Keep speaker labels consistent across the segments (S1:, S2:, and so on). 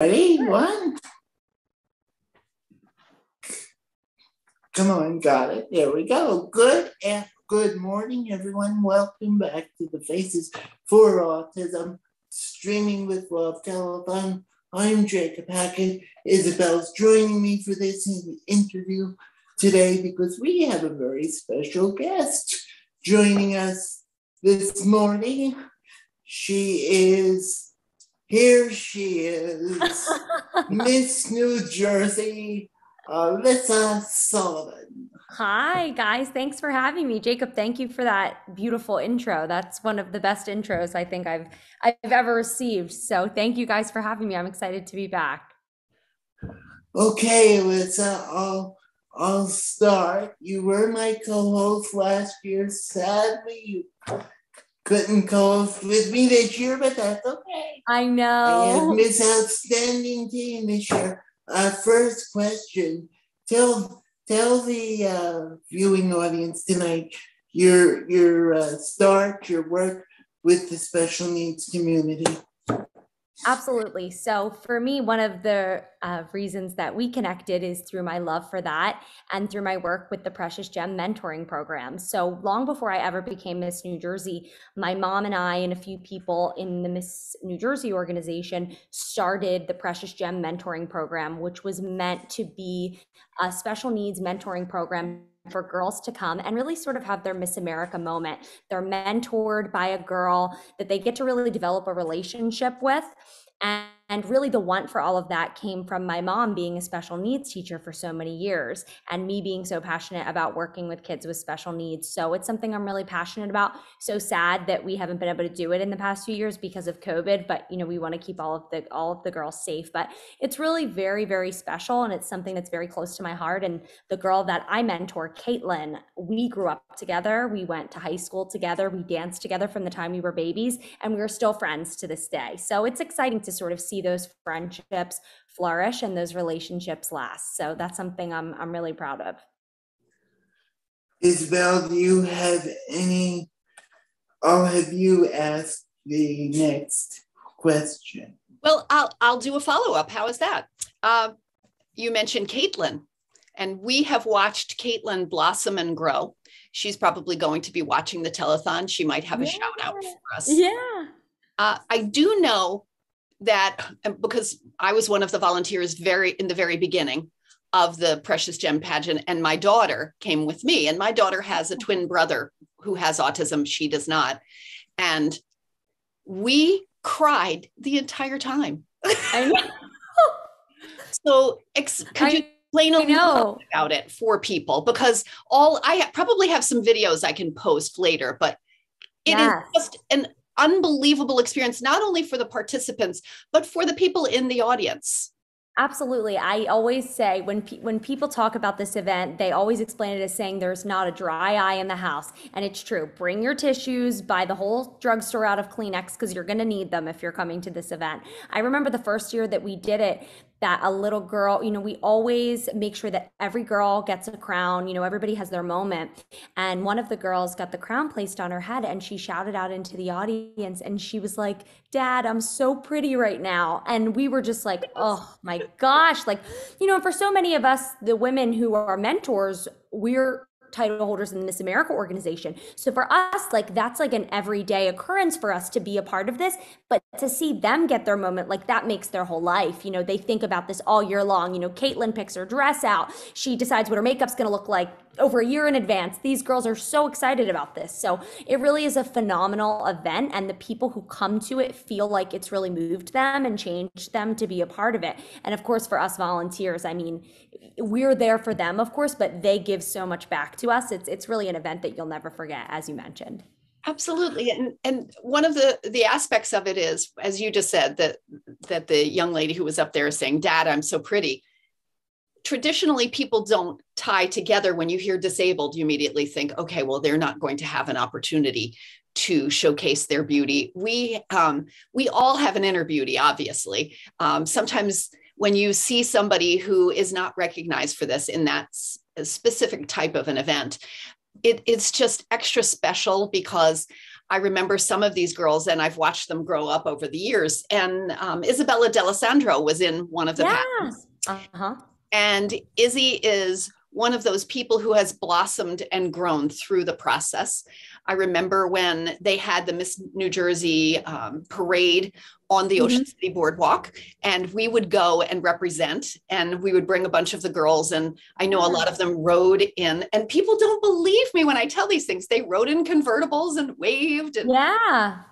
S1: Ready? One. Come on, got it. There we go. Good and good morning, everyone. Welcome back to the Faces for Autism Streaming with Love Telethon. I'm Jacob Hackett. Isabel's joining me for this interview today because we have a very special guest joining us this morning. She is here she is, Miss New Jersey, Alyssa Sullivan.
S2: Hi, guys. Thanks for having me. Jacob, thank you for that beautiful intro. That's one of the best intros I think I've I've ever received. So thank you guys for having me. I'm excited to be back.
S1: Okay, Alyssa, I'll I'll start. You were my co-host last year. Sadly, you couldn't co-host with me this year, but that's okay.
S2: I know.
S1: And Miss Outstanding Team this year. Uh, first question: Tell tell the uh, viewing audience tonight your your uh, start, your work with the special needs community.
S2: Absolutely. So, for me, one of the uh, reasons that we connected is through my love for that and through my work with the Precious Gem mentoring program. So, long before I ever became Miss New Jersey, my mom and I, and a few people in the Miss New Jersey organization, started the Precious Gem mentoring program, which was meant to be a special needs mentoring program for girls to come and really sort of have their Miss America moment. They're mentored by a girl that they get to really develop a relationship with. And and really, the want for all of that came from my mom being a special needs teacher for so many years and me being so passionate about working with kids with special needs. So it's something I'm really passionate about. So sad that we haven't been able to do it in the past few years because of COVID, but you know, we want to keep all of the all of the girls safe. But it's really very, very special and it's something that's very close to my heart. And the girl that I mentor, Caitlin, we grew up together. We went to high school together. We danced together from the time we were babies, and we are still friends to this day. So it's exciting to sort of see see those friendships flourish and those relationships last. So that's something I'm I'm really proud of.
S1: Isabel, do you have any? I'll have you asked the next question.
S3: Well, I'll I'll do a follow up. How is that? Uh, you mentioned Caitlin, and we have watched Caitlin blossom and grow. She's probably going to be watching the telethon. She might have a yeah. shout out for us.
S2: Yeah.
S3: Uh, I do know that um, because I was one of the volunteers very in the very beginning of the Precious Gem pageant, and my daughter came with me. And my daughter has a twin brother who has autism; she does not. And we cried the entire time. So, ex- could you explain a little about it for people? Because all I ha- probably have some videos I can post later, but it yes. is just an unbelievable experience, not only for the participants, but for the people in the audience.
S2: Absolutely. I always say when pe- when people talk about this event, they always explain it as saying there's not a dry eye in the house, and it's true. Bring your tissues, buy the whole drugstore out of Kleenex because you're going to need them if you're coming to this event. I remember the first year that we did it, that a little girl, you know, we always make sure that every girl gets a crown, you know, everybody has their moment. And one of the girls got the crown placed on her head and she shouted out into the audience and she was like, Dad, I'm so pretty right now. And we were just like, oh my gosh. Like, you know, for so many of us, the women who are mentors, we're title holders in the Miss America organization. So for us, like that's like an everyday occurrence for us to be a part of this. But to see them get their moment, like that makes their whole life. You know, they think about this all year long. You know, Caitlin picks her dress out. She decides what her makeup's gonna look like over a year in advance. These girls are so excited about this. So it really is a phenomenal event. And the people who come to it feel like it's really moved them and changed them to be a part of it. And of course, for us volunteers, I mean, we're there for them, of course, but they give so much back to us. It's, it's really an event that you'll never forget, as you mentioned.
S3: Absolutely. And and one of the the aspects of it is, as you just said, that that the young lady who was up there saying, Dad, I'm so pretty traditionally people don't tie together when you hear disabled you immediately think okay well they're not going to have an opportunity to showcase their beauty we um, we all have an inner beauty obviously um, sometimes when you see somebody who is not recognized for this in that specific type of an event it, it's just extra special because I remember some of these girls, and I've watched them grow up over the years. And um, Isabella D'Alessandro was in one of the
S2: Yeah.
S3: pageants.
S2: Uh-huh.
S3: And Izzy is one of those people who has blossomed and grown through the process. I remember when they had the Miss New Jersey um, parade on the Ocean City Boardwalk, and we would go and represent, and we would bring a bunch of the girls. And I know a lot of them rode in, and people don't believe me when I tell these things. They rode in convertibles and waved, and
S2: Yeah.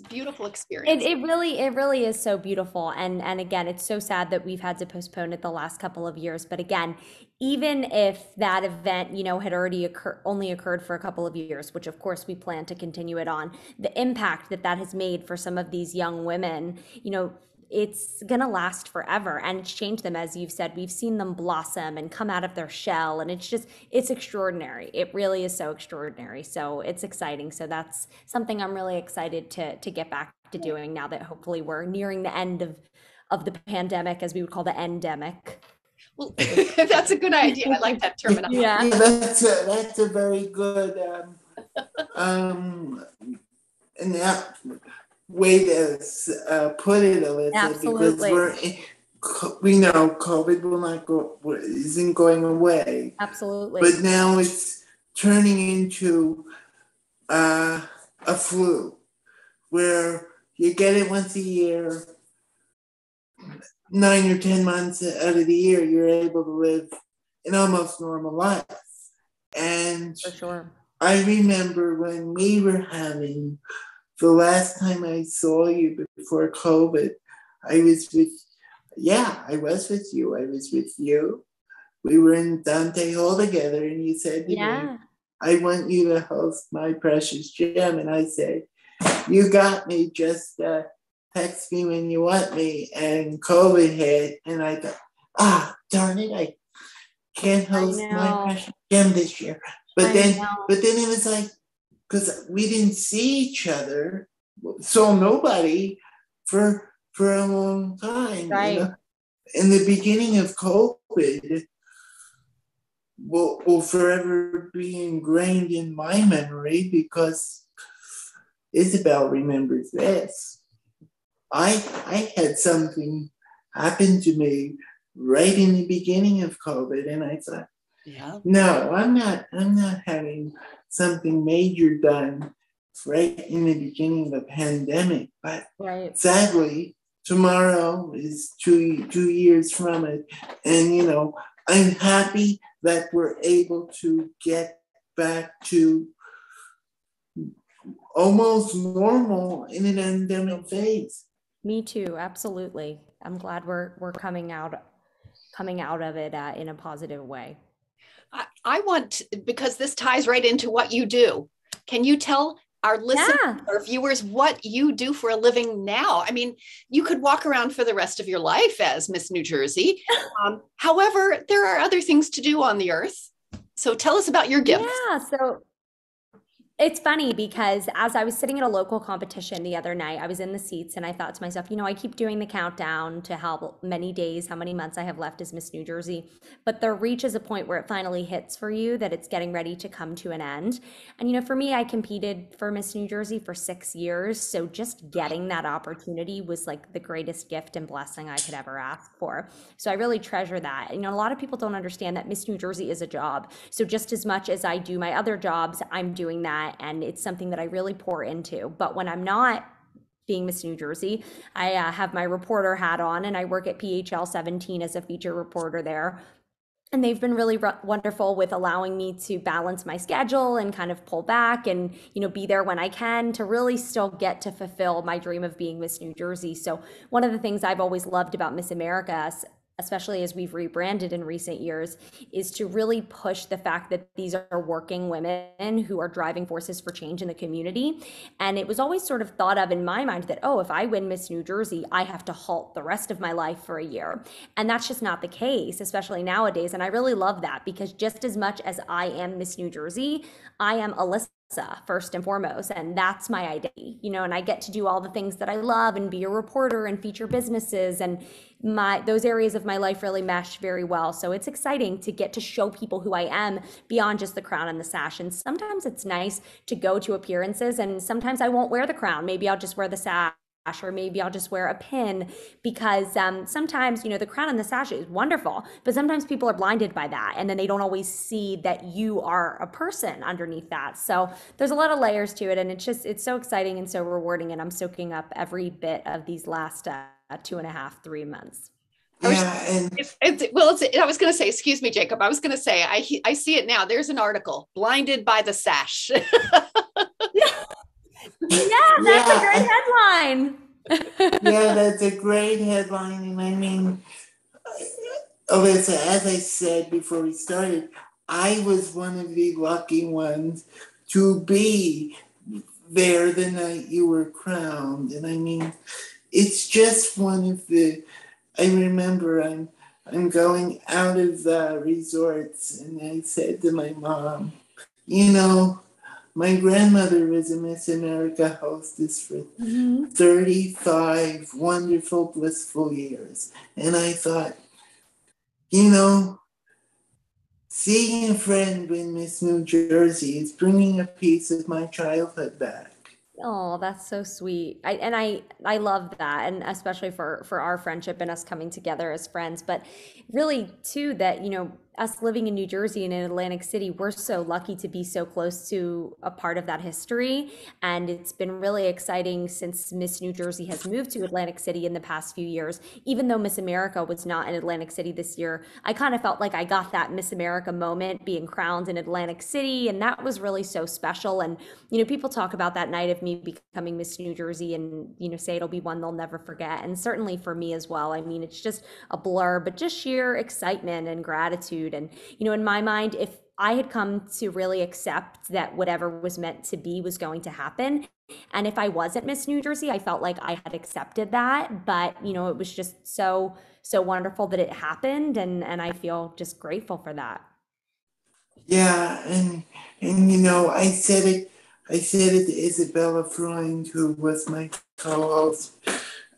S3: It's beautiful
S2: It,
S3: experience.
S2: it really it really is so beautiful and and again it's so sad that we've had to postpone it the last couple of years but again even if that event you know had already occur only occurred for a couple of years which of course we plan to continue it on the impact that that has made for some of these young women you know it's gonna last forever and it's changed them as you've said. We've seen them blossom and come out of their shell and it's just it's extraordinary. It really is so extraordinary. So it's exciting. So that's something i'm really excited to to get back to doing now that hopefully we're nearing the end of of the pandemic as we would call the endemic.
S3: Well, that's a good idea. I like that terminology.
S2: yeah.
S1: Yeah, that's a, that's a very good um, um, and that way to uh, put it, Alyssa,
S2: Absolutely.
S1: because we're in, we know COVID will not go isn't going away,
S2: absolutely
S1: but now it's turning into uh, a flu, where you get it once a year. Nine or ten months out of the year, you're able to live an almost normal life. And
S2: for sure
S1: I remember when we were having the last time I saw you before COVID, I was with, yeah, I was with you. I was with you. We were in Dante Hall together, and you said to me,
S2: yeah
S1: I want you to host my precious gem. And I said, You got me, just uh, text me when you want me. And COVID hit, and I thought, Ah, darn it, I can't host my precious gem this year. But
S2: I
S1: then,
S2: know.
S1: but then it was like, because we didn't see each other, saw nobody for for a long time. you
S2: Right.
S1: know? In the beginning of COVID, will will forever be ingrained in my memory because Isabel remembers this. I I had something happen to me right in the beginning of COVID, and I thought,
S3: Yeah.
S1: no, I'm not. I'm not having something major done right in the beginning of the pandemic. But
S2: right
S1: sadly, tomorrow is two two years from it, and you know, I'm happy that we're able to get back to almost normal in an endemic phase.
S2: Me too, absolutely. I'm glad we're we're coming out coming out of it uh, in a positive way.
S3: I, I want, because this ties right into what you do. Can you tell our listeners
S2: Yeah.
S3: or viewers what you do for a living now? I mean, you could walk around for the rest of your life as Miss New Jersey. Um, however, there are other things to do on the earth. So tell us about your gifts.
S2: Yeah, so it's funny because as I was sitting at a local competition the other night, I was in the seats and I thought to myself, you know, I keep doing the countdown to how many days, how many months I have left as Miss New Jersey, but there reaches a point where it finally hits for you that it's getting ready to come to an end. And you know, for me, I competed for Miss New Jersey for six years, so just getting that opportunity was like the greatest gift and blessing I could ever ask for. So I really treasure that. You know, a lot of people don't understand that Miss New Jersey is a job. So just as much as I do my other jobs, I'm doing that and it's something that I really pour into. But when I'm not being Miss New Jersey, I uh, have my reporter hat on and I work at PHL 17 as a feature reporter there. And they've been really wonderful with allowing me to balance my schedule and kind of pull back and, you know, be there when I can to really still get to fulfill my dream of being Miss New Jersey. So, one of the things I've always loved about Miss America, especially as we've rebranded in recent years, is to really push the fact that these are working women who are driving forces for change in the community. And it was always sort of thought of in my mind that, oh, if I win Miss New Jersey, I have to halt the rest of my life for a year. And that's just not the case, especially nowadays. And I really love that because just as much as I am Miss New Jersey, I am Alyssa Uh, first and foremost and that's my identity you know and i get to do all the things that i love and be a reporter and feature businesses and my those areas of my life really mesh very well. So it's exciting to get to show people who i am beyond just the crown and the sash. And sometimes it's nice to go to appearances and sometimes i won't wear the crown. Maybe i'll just wear the sash or maybe I'll just wear a pin because um, sometimes, you know, the crown and the sash is wonderful, but sometimes people are blinded by that and then they don't always see that you are a person underneath that. So there's a lot of layers to it and it's just, it's so exciting and so rewarding. And I'm soaking up every bit of these last uh, two and a half, three months.
S1: Yeah, and
S3: It's, it's, well, it's, I was going to say, excuse me, Jacob. I was going to say, I I see it now. There's an article, "Blinded by the Sash."
S2: Yeah, that's a great headline.
S1: yeah, that's a great headline. And I mean, Alyssa, as I said before we started, I was one of the lucky ones to be there the night you were crowned. And I mean, it's just one of the, I remember I'm, I'm going out of the resorts and I said to my mom, you know, my grandmother was a Miss America hostess for 35 wonderful, blissful years. And I thought, you know, seeing a friend win Miss New Jersey is bringing a piece of my childhood back.
S2: Oh, that's so sweet. I and I I love that and especially for for our friendship and us coming together as friends, but really too that, you know, us living in New Jersey and in Atlantic City, we're so lucky to be so close to a part of that history. And it's been really exciting since Miss New Jersey has moved to Atlantic City in the past few years. Even though Miss America was not in Atlantic City this year, I kind of felt like I got that Miss America moment being crowned in Atlantic City. And that was really so special. And, you know, people talk about that night of me becoming Miss New Jersey and, you know, say it'll be one they'll never forget. And certainly for me as well. I mean, it's just a blur, but just sheer excitement and gratitude. And, you know, in my mind, if I had come to really accept that whatever was meant to be was going to happen. And if I wasn't Miss New Jersey, I felt like I had accepted that. But, you know, it was just so, so wonderful that it happened. And, and I feel just grateful for that.
S1: Yeah, and and you know, I said it I said it to Isabella Freund, who was my co-host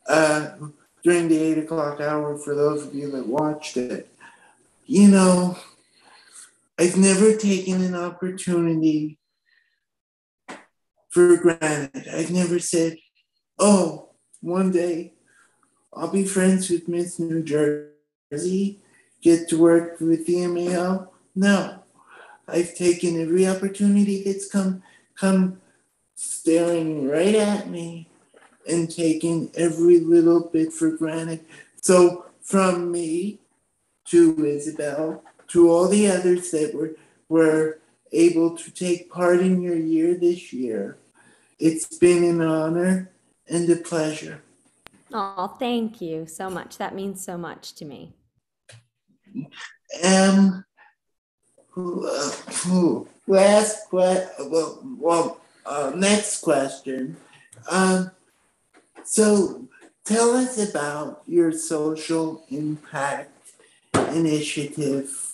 S1: uh, during the eight o'clock hour for those of you that watched it. You know, I've never taken an opportunity for granted. I've never said, oh, one day I'll be friends with Miss New Jersey, get to work with the MAO. No, I've taken every opportunity that's come come staring right at me and taking every little bit for granted. So from me to Isabel to all the others that were were able to take part in your year this year, it's been an honor and a pleasure.
S2: Oh, thank you so much. That means so much to me.
S1: Um, who, uh, last que- well, well, uh, next question. Um, so tell us about your social impact initiative.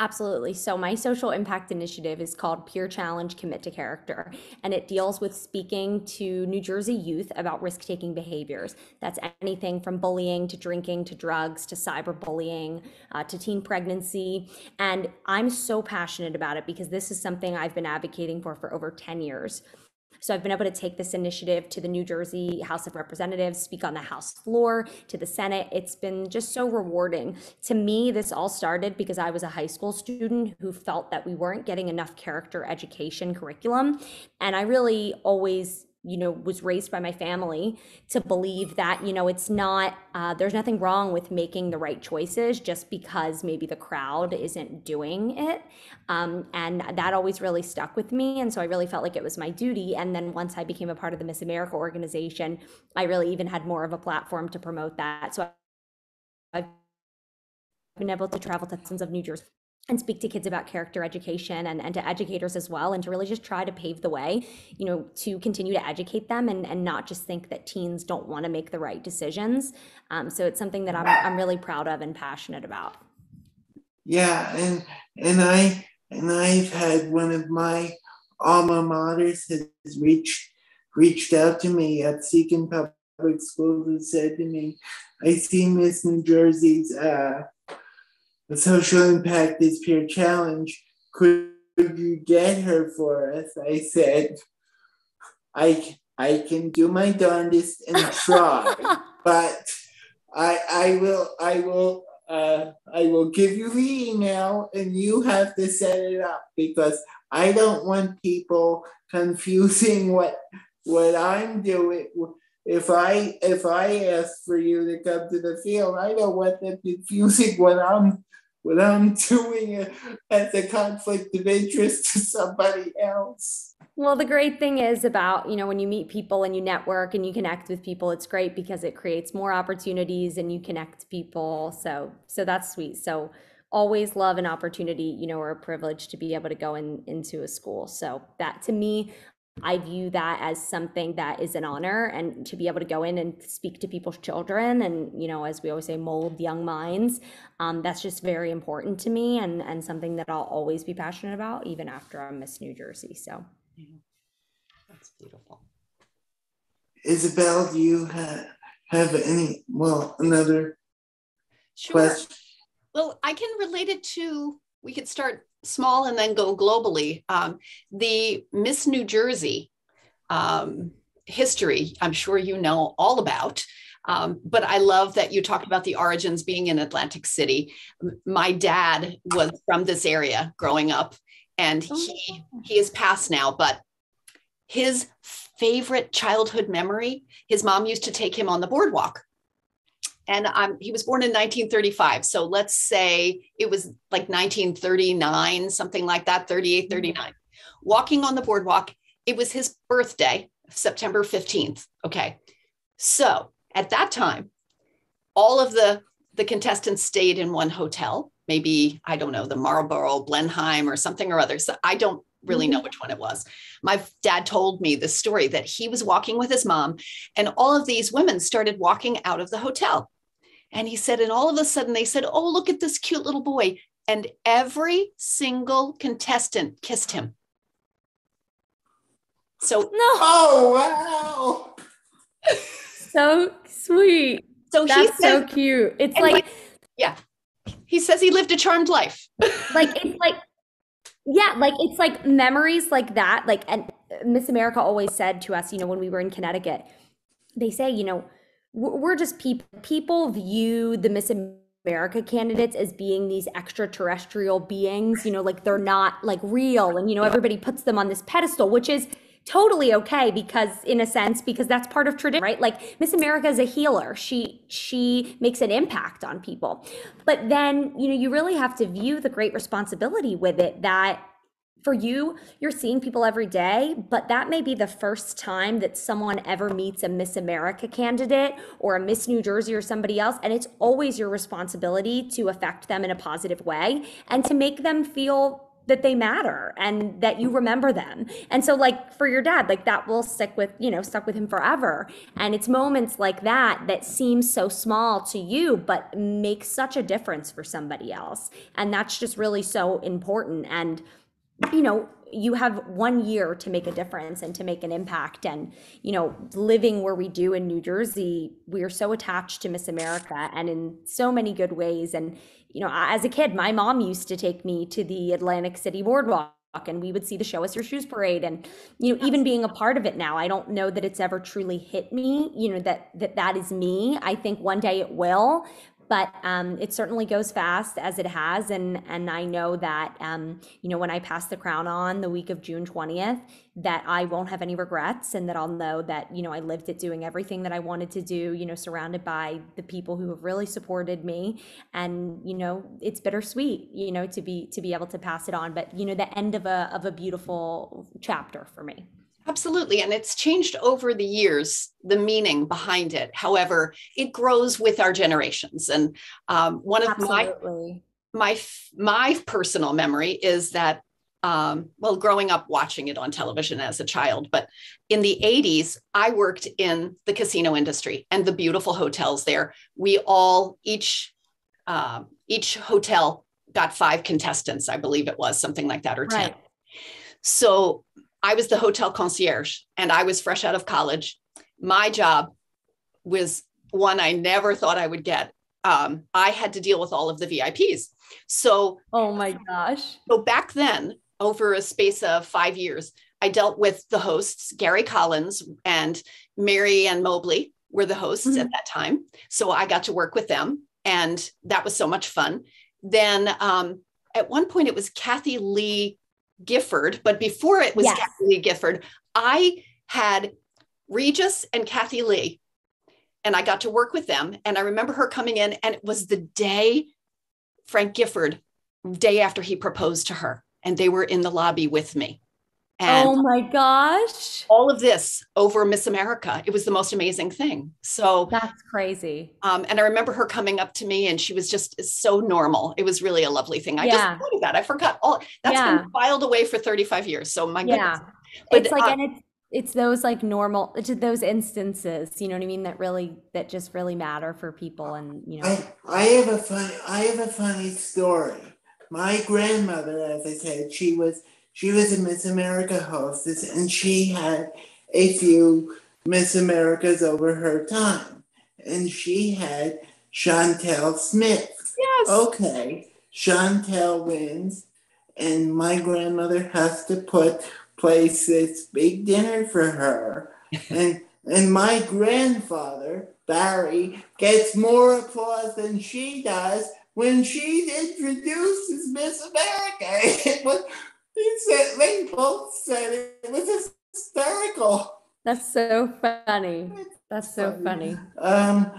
S2: Absolutely. So, my social impact initiative is called Peer Challenge Commit to Character, and it deals with speaking to New Jersey youth about risk taking behaviors. That's anything from bullying to drinking to drugs to cyberbullying uh, to teen pregnancy. And I'm so passionate about it because this is something I've been advocating for for over 10 years. So I've been able to take this initiative to the New Jersey House of Representatives, speak on the House floor, to the Senate. It's been just so rewarding. To me, this all started because I was a high school student who felt that we weren't getting enough character education curriculum. And I really always you know was raised by my family to believe that you know it's not uh, there's nothing wrong with making the right choices just because maybe the crowd isn't doing it. Um, and that always really stuck with me. And so i really felt like it was my duty. And then once i became a part of the miss america organization i really even had more of a platform to promote that. So i've been able to travel to tons of new jersey and speak to kids about character education and, and to educators as well and to really just try to pave the way you know to continue to educate them and, and not just think that teens don't want to make the right decisions. Um, so it's something that I'm, I'm really proud of and passionate about.
S1: Yeah, and and I and I've had one of my alma maters has reached reached out to me at Seacon Public Schools and said to me, I see Miss New Jersey's uh, social impact is peer challenge. Could you get her for us? I said, I, I can do my darndest and try, but I, I will, I will, uh, I will give you the email and you have to set it up because I don't want people confusing what what I'm doing. If I if I ask for you to come to the field, I don't want them confusing what I'm I'm doing as a conflict of interest to somebody else.
S2: Well, the great thing is about, you know, when you meet people and you network and you connect with people, it's great because it creates more opportunities and you connect people. So, so that's sweet. So, always love an opportunity, you know, or a privilege to be able to go in into a school. So, that to me, I view that as something that is an honor and to be able to go in and speak to people's children and, you know, as we always say, mold young minds. Um, that's just very important to me and, and something that I'll always be passionate about, even after I'm Miss New Jersey. So
S3: that's beautiful.
S1: Isabel, do you have, have any, well, another sure. question?
S3: Well, I can relate it to, we could start small and then go globally. Um, the Miss New Jersey um, history, I'm sure you know all about. Um, but I love that you talked about the origins being in Atlantic City. My dad was from this area growing up, and oh, he he is passed now. But his favorite childhood memory, his mom used to take him on the boardwalk and um, he was born in 1935 so let's say it was like 1939 something like that 38 mm-hmm. 39 walking on the boardwalk it was his birthday september 15th okay. So at that time all of the the contestants stayed in one hotel maybe i don't know the marlborough blenheim or something or other. So i don't really know mm-hmm. which one it was. My dad told me the story that he was walking with his mom, and all of these women started walking out of the hotel. And he said, and all of a sudden they said, Oh, look at this cute little boy. And every single contestant kissed him. So, no.
S1: Oh,
S2: wow. so sweet. So that's says, so cute. It's like, like,
S3: yeah, he says he lived a charmed life.
S2: like, it's like, yeah, like it's like memories like that. Like, and Miss America always said to us, you know, when we were in Connecticut, they say, you know, we're just people people view the miss america candidates as being these extraterrestrial beings you know like they're not like real and you know everybody puts them on this pedestal which is totally okay because in a sense because that's part of tradition right like miss america is a healer she she makes an impact on people but then you know you really have to view the great responsibility with it that for you, you're seeing people every day, but that may be the first time that someone ever meets a Miss America candidate or a Miss New Jersey or somebody else. And it's always your responsibility to affect them in a positive way and to make them feel that they matter and that you remember them. And so like for your dad, like that will stick with, you know, stuck with him forever. And it's moments like that that seem so small to you but make such a difference for somebody else. And that's just really so important and you know you have one year to make a difference and to make an impact and you know living where we do in new jersey we are so attached to miss america and in so many good ways and you know as a kid my mom used to take me to the atlantic city boardwalk and we would see the show us your shoes parade and you know even being a part of it now i don't know that it's ever truly hit me you know that that that is me. I think one day it will but um, it certainly goes fast as it has. And and I know that um, you know when I pass the crown on the week of June twentieth, that I won't have any regrets, and that I'll know that you know I lived it doing everything that I wanted to do. You know, surrounded by the people who have really supported me, and you know it's bittersweet. You know to be to be able to pass it on, but you know the end of a of a beautiful chapter for me.
S3: Absolutely. And it's changed over the years, the meaning behind it. However, it grows with our generations. And um, one of Absolutely. my, my, my personal memory is that, um, well, growing up watching it on television as a child, but in the 80s, I worked in the casino industry and the beautiful hotels there. We all, each, uh, each hotel got five contestants, I believe it was something like that, or 10.
S2: Right.
S3: So I was the hotel concierge and I was fresh out of college. My job was one I never thought I would get. Um, I had to deal with all of the VIPs. So,
S2: Oh my gosh.
S3: so back then, over a space of five years, I dealt with the hosts, Gary Collins and Mary Ann Mobley were the hosts
S2: Mhm.
S3: at that time. So I got to work with them, and that was so much fun. Then um, at one point, it was Kathie Lee Gifford, but before it was
S2: Yes.
S3: Kathie Lee Gifford, I had Regis and Kathie Lee, and I got to work with them. And I remember her coming in, and it was the day Frank Gifford, day after he proposed to her, and they were in the lobby with me. And
S2: oh my gosh.
S3: all of this over Miss America. It was the most amazing thing. So,
S2: That's crazy.
S3: um, and I remember her coming up to me and she was just so normal. It was really a lovely thing. I
S2: Yeah.
S3: just thought of that. I forgot all that's
S2: Yeah.
S3: been filed away for 35 years. So my
S2: Yeah.
S3: goodness. But,
S2: it's like
S3: uh,
S2: and it's it's those like normal it's those instances, you know what I mean, that really that just really matter for people and you know.
S1: I, I have a fun I have a funny story. My grandmother, as I said, she was she was a Miss America hostess and she had a few Miss Americas over her time. And she had Shawntel Smith.
S3: yes.
S1: Okay, Shawntel wins, and my grandmother has to put place this big dinner for her, and and my grandfather Barry gets more applause than she does when she introduces Miss America. He said, they both said it was hysterical.
S2: That's so funny. That's so funny.
S1: Um,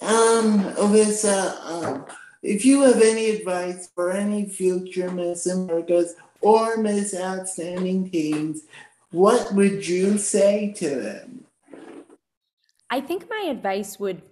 S1: um, Alyssa, um, if you have any advice for any future Miss Americas or Miss Outstanding teams, what would you say to them?
S2: I think my advice would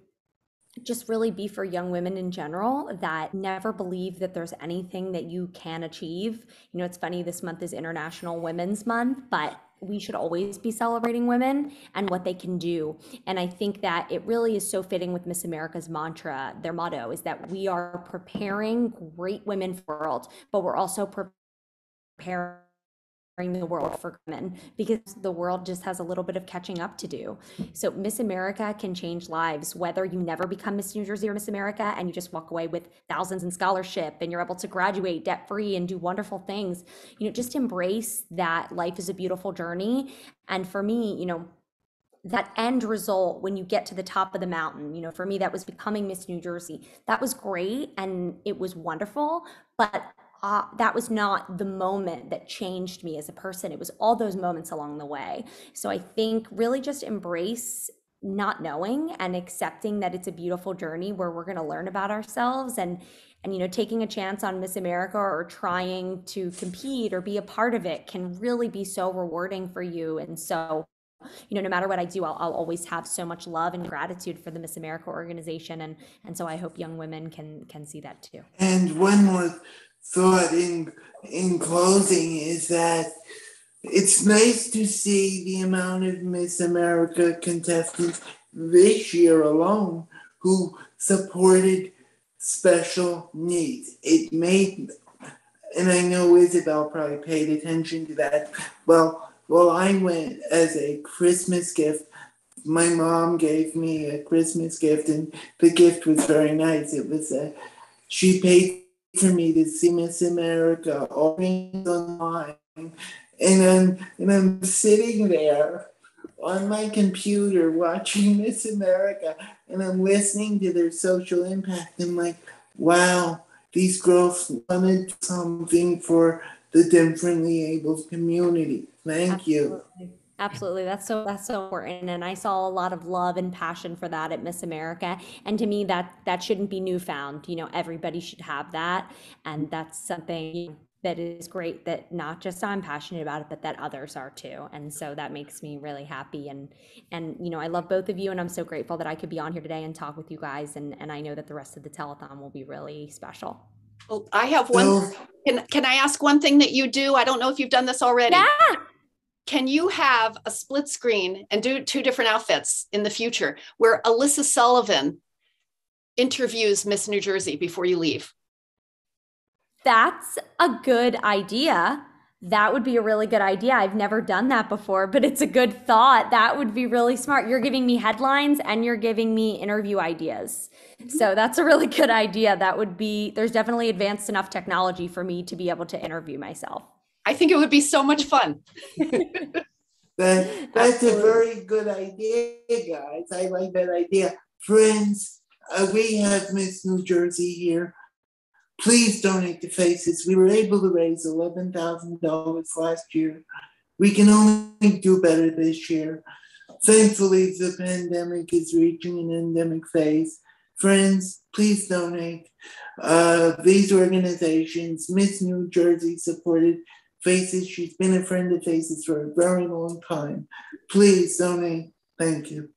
S2: just really be for young women in general that never believe that there's anything that you can achieve. You know, it's funny, this month is International Women's Month, but we should always be celebrating women and what they can do. And I think that it really is so fitting with Miss America's mantra. Their motto is that we are preparing great women for the world, but we're also preparing the world for women because the world just has a little bit of catching up to do. So Miss America can change lives, whether you never become Miss New Jersey or Miss America and you just walk away with thousands in scholarship and you're able to graduate debt free and do wonderful things. You know, just embrace that life is a beautiful journey. And for me, you know, that end result when you get to the top of the mountain, you know, for me, that was becoming Miss New Jersey. That was great and it was wonderful. But uh, that was not the moment that changed me as a person. It was all those moments along the way. So I think really just embrace not knowing and accepting that it's a beautiful journey where we're going to learn about ourselves and and you know taking a chance on Miss America or trying to compete or be a part of it can really be so rewarding for you and so you know no matter what I do I'll, I'll always have so much love and gratitude for the Miss America organization and and so I hope young women can can see that too.
S1: And one more thought in in closing is that it's nice to see the amount of Miss America contestants this year alone who supported special needs. It made, and I know Isabel probably paid attention to that. Well, well, I went as a Christmas gift. My mom gave me a Christmas gift, and the gift was very nice. It was a, she paid for me to see Miss America all online, and I'm and I'm sitting there on my computer watching Miss America, and I'm listening to their social impact. I'm like, wow, these girls wanted something for the differently abled community. Thank you.
S2: Absolutely. Absolutely. That's so that's so important. And I saw a lot of love and passion for that at Miss America. And to me that that shouldn't be newfound. You know, everybody should have that. And that's something that is great that not just I'm passionate about it, but that others are too. And so that makes me really happy. And and you know, I love both of you and I'm so grateful that I could be on here today and talk with you guys. And and I know that the rest of the telethon will be really special.
S3: Well, I have one.
S1: Oh.
S3: Can, can I ask one thing that you do? I don't know if you've done this already.
S2: Yeah.
S3: Can you have a split screen and do two different outfits in the future where Alyssa Sullivan interviews Miss New Jersey before you leave?
S2: That's a good idea. That would be a really good idea. I've never done that before, but it's a good thought. That would be really smart. You're giving me headlines and you're giving me interview ideas. Mm-hmm. So that's a really good idea. That would be, there's definitely advanced enough technology for me to be able to interview myself.
S3: I think it would be so much fun.
S1: that, that's a very good idea, guys. I like that idea. Friends, uh, we have Miss New Jersey here. Please donate to Faces. We were able to raise $11,000 last year. We can only do better this year. Thankfully, the pandemic is reaching an endemic phase. Friends, please donate. Uh, these organizations, Miss New Jersey supported Faces. She's been a friend of Faces for a very long time. Please donate. Thank you.